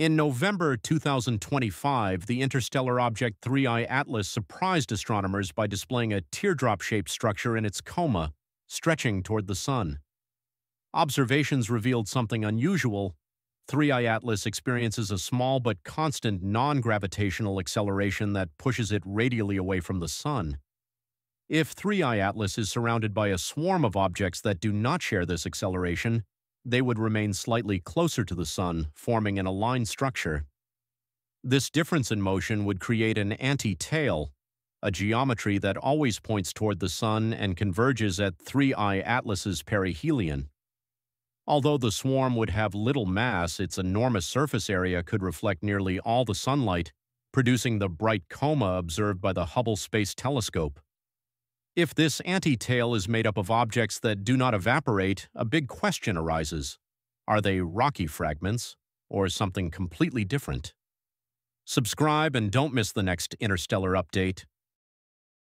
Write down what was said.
In November 2025, the interstellar object 3I Atlas surprised astronomers by displaying a teardrop-shaped structure in its coma, stretching toward the Sun. Observations revealed something unusual. 3I Atlas experiences a small but constant non-gravitational acceleration that pushes it radially away from the Sun. If 3I Atlas is surrounded by a swarm of objects that do not share this acceleration, they would remain slightly closer to the Sun, forming an aligned structure. This difference in motion would create an anti-tail, a geometry that always points toward the Sun and converges at 3I Atlas's perihelion. Although the swarm would have little mass, its enormous surface area could reflect nearly all the sunlight, producing the bright coma observed by the Hubble Space Telescope. If this anti-tail is made up of objects that do not evaporate, a big question arises. Are they rocky fragments, or something completely different? Subscribe and don't miss the next interstellar update.